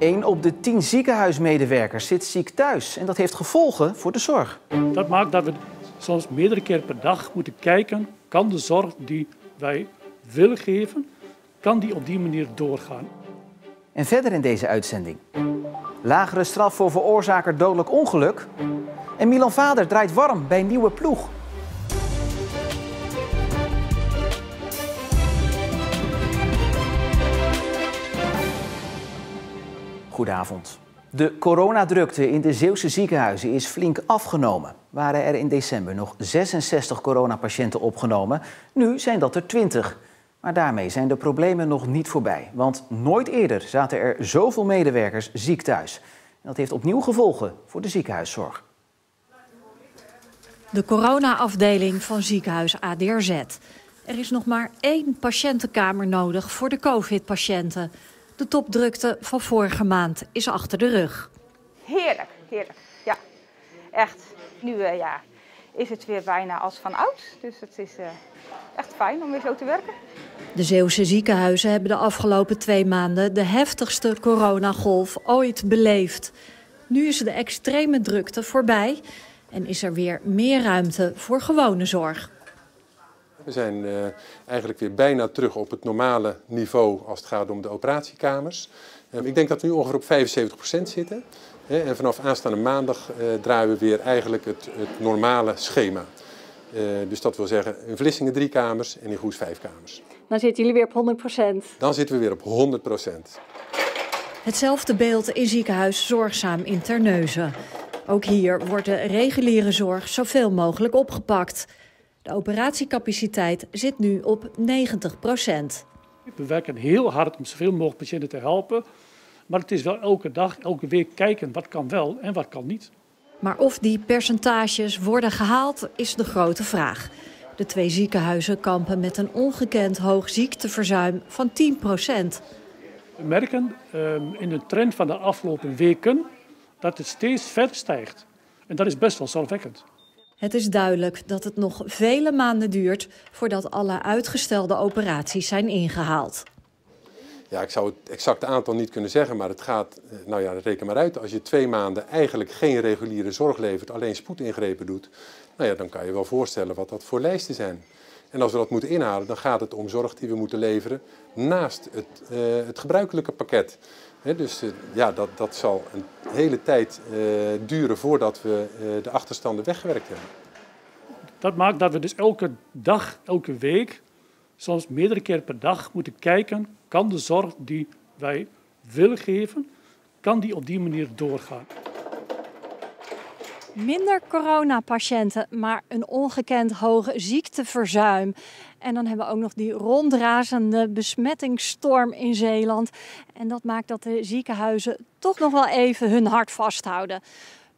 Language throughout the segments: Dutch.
Eén op de tien ziekenhuismedewerkers zit ziek thuis en dat heeft gevolgen voor de zorg. Dat maakt dat we soms meerdere keer per dag moeten kijken, kan de zorg die wij willen geven, kan die op die manier doorgaan. En verder in deze uitzending. Lagere straf voor veroorzaker dodelijk ongeluk. En Milan Vader draait warm bij een nieuwe ploeg. Goedenavond. De coronadrukte in de Zeeuwse ziekenhuizen is flink afgenomen. Waren er in december nog 66 coronapatiënten opgenomen, nu zijn dat er 20. Maar daarmee zijn de problemen nog niet voorbij. Want nooit eerder zaten er zoveel medewerkers ziek thuis. En dat heeft opnieuw gevolgen voor de ziekenhuiszorg. De corona-afdeling van ziekenhuis ADRZ. Er is nog maar één patiëntenkamer nodig voor de COVID-patiënten. De topdrukte van vorige maand is achter de rug. Heerlijk, heerlijk. Ja, echt. Nu uh, ja, is het weer bijna als van oud. Dus het is uh, echt fijn om weer zo te werken. De Zeeuwse ziekenhuizen hebben de afgelopen twee maanden de heftigste coronagolf ooit beleefd. Nu is de extreme drukte voorbij en is er weer meer ruimte voor gewone zorg. We zijn uh, eigenlijk weer bijna terug op het normale niveau als het gaat om de operatiekamers. Uh, ik denk dat we nu ongeveer op 75% zitten. Hè, en vanaf aanstaande maandag uh, draaien we weer eigenlijk het, het normale schema. dus dat wil zeggen in Vlissingen drie kamers en in Goes vijf kamers. Dan zitten jullie weer op 100%. Dan zitten we weer op 100%. Hetzelfde beeld in ziekenhuis Zorgzaam in Terneuzen. Ook hier wordt de reguliere zorg zoveel mogelijk opgepakt. De operatiecapaciteit zit nu op 90% We werken heel hard om zoveel mogelijk patiënten te helpen. Maar het is wel elke dag, elke week kijken wat kan wel en wat kan niet. Maar of die percentages worden gehaald, is de grote vraag. De twee ziekenhuizen kampen met een ongekend hoog ziekteverzuim van 10% We merken um, in de trend van de afgelopen weken dat het steeds verder stijgt. En dat is best wel zorgwekkend. Het is duidelijk dat het nog vele maanden duurt voordat alle uitgestelde operaties zijn ingehaald. Ja, ik zou het exacte aantal niet kunnen zeggen, maar het gaat, nou ja, reken maar uit. Als je twee maanden eigenlijk geen reguliere zorg levert, alleen spoedingrepen doet, nou ja, dan kan je wel voorstellen wat dat voor lijsten zijn. En als we dat moeten inhalen, dan gaat het om zorg die we moeten leveren naast het, uh, het gebruikelijke pakket. Dus uh, ja, dat, dat zal een hele tijd uh, duren voordat we de achterstanden weggewerkt hebben. Dat maakt dat we dus elke dag, elke week, soms meerdere keer per dag moeten kijken, kan de zorg die wij willen geven, kan die op die manier doorgaan. Minder coronapatiënten, maar een ongekend hoog ziekteverzuim. En dan hebben we ook nog die rondrazende besmettingsstorm in Zeeland. En dat maakt dat de ziekenhuizen toch nog wel even hun hart vasthouden.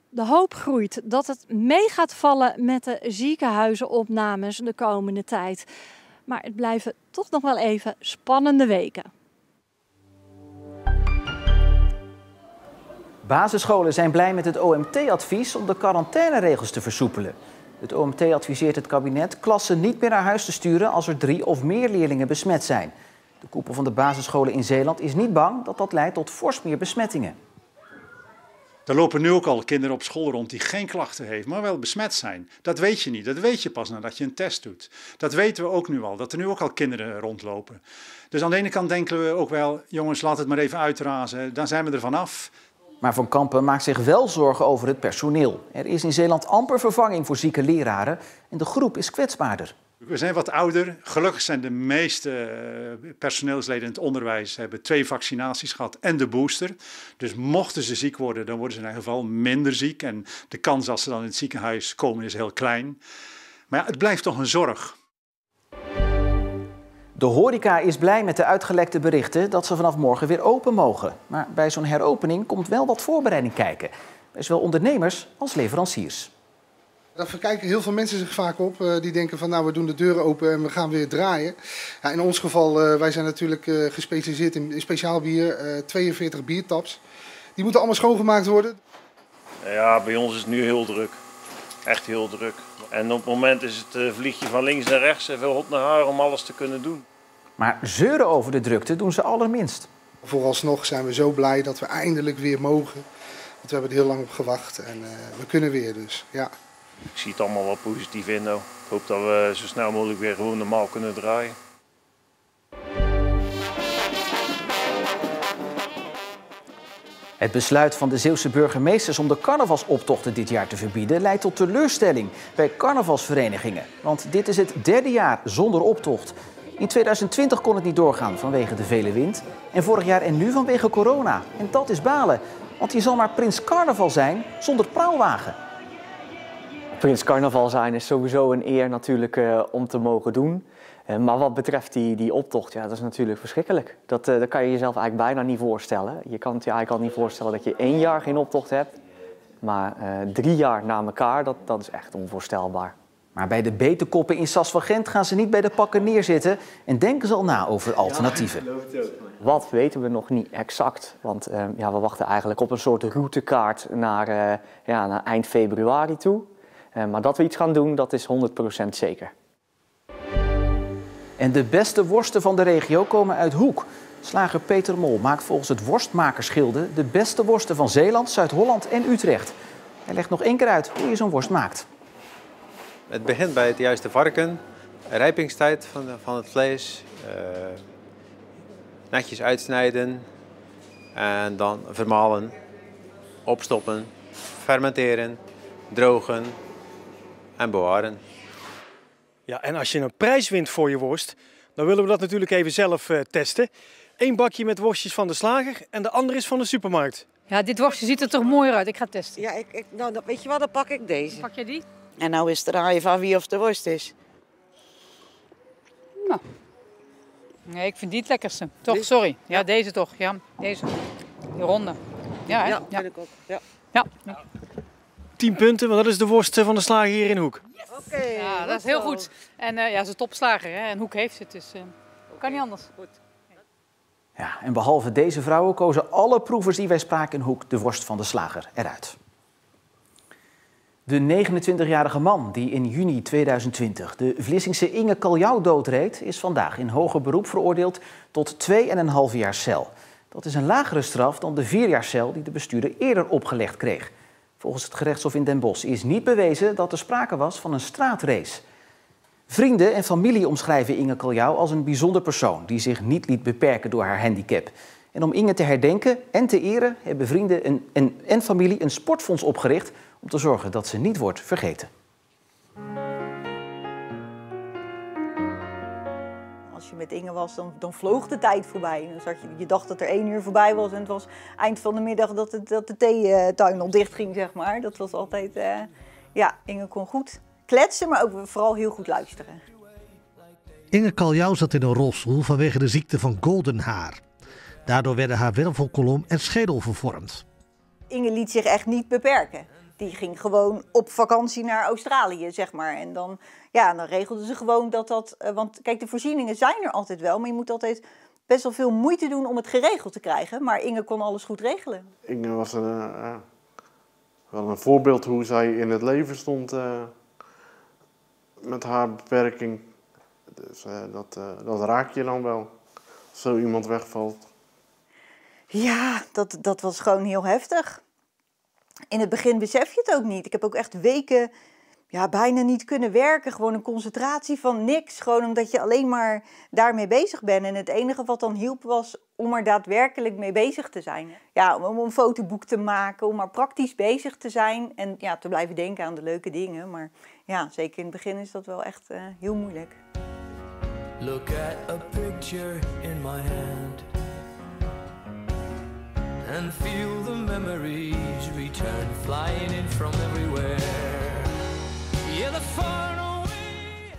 De hoop groeit dat het mee gaat vallen met de ziekenhuizenopnames de komende tijd. Maar het blijven toch nog wel even spannende weken. Basisscholen zijn blij met het OMT-advies om de quarantaineregels te versoepelen. Het OMT adviseert het kabinet klassen niet meer naar huis te sturen als er drie of meer leerlingen besmet zijn. De koepel van de basisscholen in Zeeland is niet bang dat dat leidt tot fors meer besmettingen. Er lopen nu ook al kinderen op school rond die geen klachten heeft, maar wel besmet zijn. Dat weet je niet. Dat weet je pas nadat je een test doet. Dat weten we ook nu al, dat er nu ook al kinderen rondlopen. Dus aan de ene kant denken we ook wel, jongens, laat het maar even uitrazen. Dan zijn we er vanaf. Maar Van Kampen maakt zich wel zorgen over het personeel. Er is in Zeeland amper vervanging voor zieke leraren en de groep is kwetsbaarder. We zijn wat ouder. Gelukkig zijn de meeste personeelsleden in het onderwijs hebben twee vaccinaties gehad en de booster. Dus mochten ze ziek worden, dan worden ze in ieder geval minder ziek. En de kans dat ze dan in het ziekenhuis komen is heel klein. Maar het blijft toch een zorg. De horeca is blij met de uitgelekte berichten dat ze vanaf morgen weer open mogen. Maar bij zo'n heropening komt wel wat voorbereiding kijken. Bij zowel ondernemers als leveranciers. Daar verkijken heel veel mensen zich vaak op. Uh, die denken van nou we doen de deuren open en we gaan weer draaien. Ja, in ons geval, uh, wij zijn natuurlijk uh, gespecialiseerd in, in speciaal bier. 42 biertaps. Die moeten allemaal schoongemaakt worden. Ja, bij ons is het nu heel druk. Echt heel druk. En op het moment is het vliegje van links naar rechts en veel hot naar haar om alles te kunnen doen. Maar zeuren over de drukte doen ze allerminst. Vooralsnog zijn we zo blij dat we eindelijk weer mogen. Want we hebben er heel lang op gewacht en we kunnen weer dus, ja. Ik zie het allemaal wel positief in nou. Ik hoop dat we zo snel mogelijk weer gewoon normaal kunnen draaien. Het besluit van de Zeeuwse burgemeesters om de carnavalsoptochten dit jaar te verbieden leidt tot teleurstelling bij carnavalsverenigingen. Want dit is het derde jaar zonder optocht. In 2020 kon het niet doorgaan vanwege de vele wind. En vorig jaar en nu vanwege corona. En dat is balen. Want je zal maar Prins Carnaval zijn zonder praalwagen. Prins Carnaval zijn is sowieso een eer natuurlijk uh, om te mogen doen. Uh, maar wat betreft die, die optocht, ja, dat is natuurlijk verschrikkelijk. Dat, uh, dat kan je jezelf eigenlijk bijna niet voorstellen. Je kan het je eigenlijk al niet voorstellen dat je één jaar geen optocht hebt. Maar drie jaar na elkaar, dat, dat is echt onvoorstelbaar. Maar bij de betenkoppen in Sas van Gent gaan ze niet bij de pakken neerzitten en denken ze al na over alternatieven. Wat weten we nog niet exact, want uh, ja, we wachten eigenlijk op een soort routekaart naar, uh, ja, naar eind februari toe. Uh, maar dat we iets gaan doen, dat is 100% zeker. En de beste worsten van de regio komen uit Hoek. Slager Peter Mol maakt volgens het worstmakersgilde de beste worsten van Zeeland, Zuid-Holland en Utrecht. Hij legt nog één keer uit hoe je zo'n worst maakt. Het begint bij het juiste varken, rijpingstijd van, van het vlees, uh, netjes uitsnijden en dan vermalen, opstoppen, fermenteren, drogen en bewaren. Ja, en als je een prijs wint voor je worst, dan willen we dat natuurlijk even zelf uh, testen. Eén bakje met worstjes van de slager en de andere is van de supermarkt. Ja, dit worstje ziet er toch mooier uit. Ik ga testen. Ja, ik, ik, nou, weet je wat, dan pak ik deze. Pak je die? En nou is het raaien van wie of de worst is. Nou. Nee, ik vind die het lekkerste. Toch, die? sorry. Ja, ja, deze toch. Ja, deze. Die ronde. Ja, hè? ja, vind ik ook. Ja. ja. ja. 10 punten, want dat is de worst van de slager hier in Hoek. Yes. Oké. Okay, ja, dat is heel goed. En uh, ja, ze is topslager hè? en Hoek heeft het, dus uh, okay. kan niet anders. Goed. Ja, en behalve deze vrouwen kozen alle proevers die wij spraken in Hoek de worst van de slager eruit. De 29-jarige man die in juni 2020 de Vlissingse Inge Kaljouw doodreed, is vandaag in hoger beroep veroordeeld tot 2,5 jaar cel. Dat is een lagere straf dan de 4 jaar cel die de bestuurder eerder opgelegd kreeg. Volgens het gerechtshof in Den Bosch is niet bewezen dat er sprake was van een straatrace. Vrienden en familie omschrijven Inge Kaljouw als een bijzonder persoon die zich niet liet beperken door haar handicap. En om Inge te herdenken en te eren hebben vrienden en, en, en familie een sportfonds opgericht om te zorgen dat ze niet wordt vergeten. Als je met Inge was, dan, dan vloog de tijd voorbij. Dan zat je, je dacht dat er één uur voorbij was en het was eind van de middag dat, het, dat de theetuin al dicht ging, zeg maar. Dat was altijd, uh, ja, Inge kon goed kletsen, maar ook vooral heel goed luisteren. Inge Kaljouw zat in een rolstoel vanwege de ziekte van golden haar. Daardoor werden haar wervelkolom en schedel vervormd. Inge liet zich echt niet beperken. Die ging gewoon op vakantie naar Australië, zeg maar. En dan, ja, dan regelden ze gewoon dat dat... Want kijk, de voorzieningen zijn er altijd wel, maar je moet altijd best wel veel moeite doen om het geregeld te krijgen. Maar Inge kon alles goed regelen. Inge was een, uh, wel een voorbeeld hoe zij in het leven stond uh, met haar beperking. Dus uh, dat, dat raak je dan wel, als zo iemand wegvalt. Ja, dat, dat was gewoon heel heftig. In het begin besef je het ook niet. Ik heb ook echt weken ja, bijna niet kunnen werken. Gewoon een concentratie van niks. Gewoon omdat je alleen maar daarmee bezig bent. En het enige wat dan hielp was om er daadwerkelijk mee bezig te zijn. Ja, om een fotoboek te maken, om maar praktisch bezig te zijn. En ja, te blijven denken aan de leuke dingen. Maar ja, zeker in het begin is dat wel echt uh, heel moeilijk. Look at a picture in my hand. And feel the memories return flying in from everywhere. Yeah, the far away.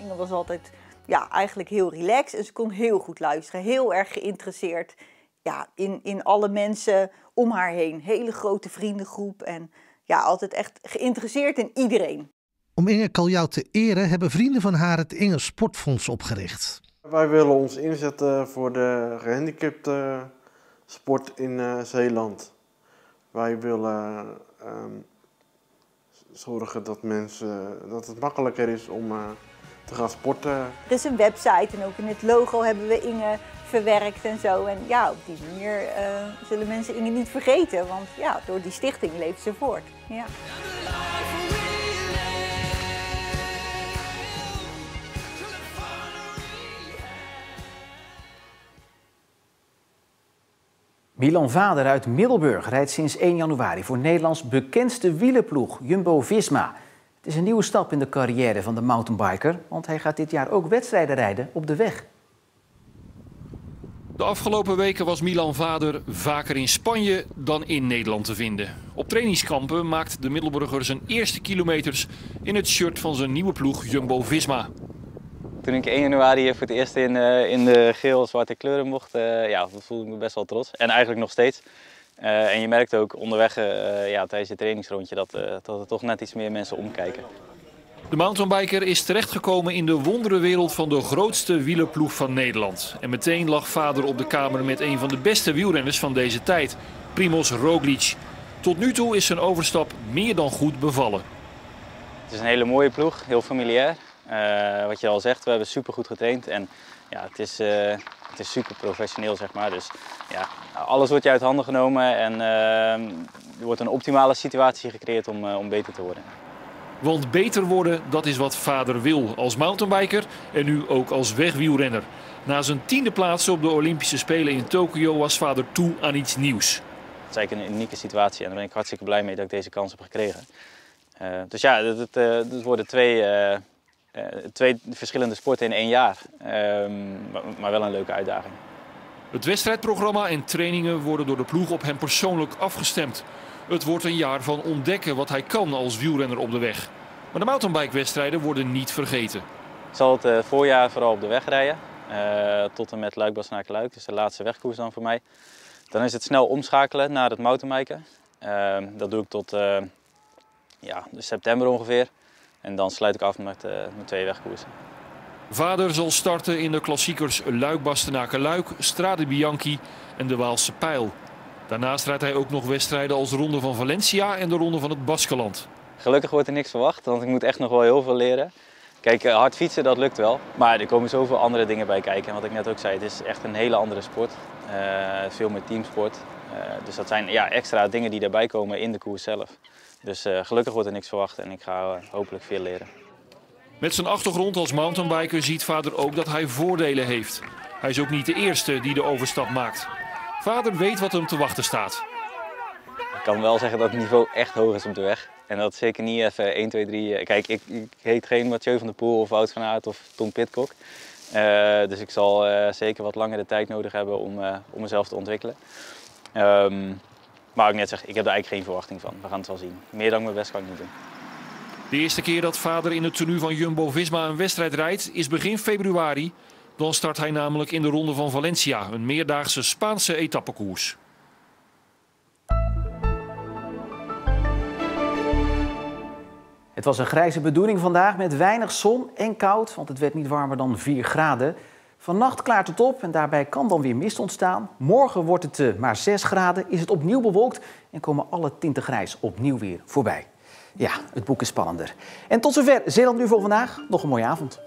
Inge was altijd ja, eigenlijk heel relaxed en ze kon heel goed luisteren. Heel erg geïnteresseerd ja, in, in alle mensen om haar heen. Hele grote vriendengroep en ja, altijd echt geïnteresseerd in iedereen. Om Inge Kaljouw te eren hebben vrienden van haar het Inge Sportfonds opgericht. Wij willen ons inzetten voor de gehandicapten sport in uh, Zeeland. Wij willen uh, zorgen dat mensen dat het makkelijker is om uh, te gaan sporten. Er is een website en ook in het logo hebben we Inge verwerkt en zo. En ja, op die manier uh, zullen mensen Inge niet vergeten. Want ja, door die stichting leeft ze voort. Ja. Milan Vader uit Middelburg rijdt sinds 1 januari voor Nederlands bekendste wielerploeg Jumbo-Visma. Het is een nieuwe stap in de carrière van de mountainbiker, want hij gaat dit jaar ook wedstrijden rijden op de weg. De afgelopen weken was Milan Vader vaker in Spanje dan in Nederland te vinden. Op trainingskampen maakt de Middelburger zijn eerste kilometers in het shirt van zijn nieuwe ploeg Jumbo-Visma. Toen ik 1 januari voor het eerst in, uh, in de geel-zwarte kleuren mocht, uh, ja, voelde ik me best wel trots. En eigenlijk nog steeds. Uh, en je merkt ook onderweg ja, tijdens het trainingsrondje dat, dat er toch net iets meer mensen omkijken. De mountainbiker is terechtgekomen in de wonderenwereld van de grootste wielerploeg van Nederland. En meteen lag vader op de kamer met een van de beste wielrenners van deze tijd, Primoz Roglic. Tot nu toe is zijn overstap meer dan goed bevallen. Het is een hele mooie ploeg, heel familiair. Uh, wat je al zegt, we hebben super goed getraind en ja, het, is, uh, het is super professioneel zeg maar. Dus ja, alles wordt je uit handen genomen en uh, er wordt een optimale situatie gecreëerd om, om beter te worden. Want beter worden, dat is wat vader wil als mountainbiker en nu ook als wegwielrenner. Na zijn tiende plaats op de Olympische Spelen in Tokio was vader toe aan iets nieuws. Het is eigenlijk een unieke situatie en daar ben ik hartstikke blij mee dat ik deze kans heb gekregen. Dus ja, het, het, het worden twee twee verschillende sporten in één jaar. Um, maar wel een leuke uitdaging. Het wedstrijdprogramma en trainingen worden door de ploeg op hem persoonlijk afgestemd. Het wordt een jaar van ontdekken wat hij kan als wielrenner op de weg. Maar de mountainbike-wedstrijden worden niet vergeten. Ik zal het uh, voorjaar vooral op de weg rijden. Uh, tot en met luik naar luik dus de laatste wegkoers dan voor mij. Dan is het snel omschakelen naar het mountainbiken. Uh, dat doe ik tot ja, september ongeveer. En dan sluit ik af met, uh, met twee wegkoersen. Vader zal starten in de klassiekers Luik Bastenaken Luik, Strade Bianchi en de Waalse Pijl. Daarnaast rijdt hij ook nog wedstrijden als de Ronde van Valencia en de Ronde van het Baskeland. Gelukkig wordt er niks verwacht, want ik moet echt nog wel heel veel leren. Kijk, eh, hard fietsen, dat lukt wel. Maar er komen zoveel andere dingen bij kijken. En wat ik net ook zei, het is echt een hele andere sport. Uh, veel meer teamsport. Uh, dus dat zijn ja, extra dingen die daarbij komen in de koers zelf. Dus uh, gelukkig wordt er niks verwacht en ik ga hopelijk veel leren. Met zijn achtergrond als mountainbiker ziet vader ook dat hij voordelen heeft. Hij is ook niet de eerste die de overstap maakt. Vader weet wat hem te wachten staat. Ik kan wel zeggen dat het niveau echt hoog is op de weg. En dat zeker niet even 1, 2, 3... Kijk, ik, ik heet geen Mathieu van der Poel of Wout van Aert of Tom Pitcock. Uh, dus ik zal zeker wat langer de tijd nodig hebben om, om mezelf te ontwikkelen. Um, maar ik net zeg, ik heb er eigenlijk geen verwachting van. We gaan het wel zien. Meer dan mijn best kan ik niet doen. De eerste keer dat vader in het tenue van Jumbo-Visma een wedstrijd rijdt is begin februari. Dan start hij namelijk in de Ronde van Valencia, een meerdaagse Spaanse etappekoers. Het was een grijze bedoeling vandaag met weinig zon en koud, want het werd niet warmer dan 4 graden. Vannacht klaart het op en daarbij kan dan weer mist ontstaan. Morgen wordt het uh, maar 6 graden, is het opnieuw bewolkt en komen alle tinten grijs opnieuw weer voorbij. Ja, het boek is spannender. En tot zover Zeeland nu voor vandaag. Nog een mooie avond.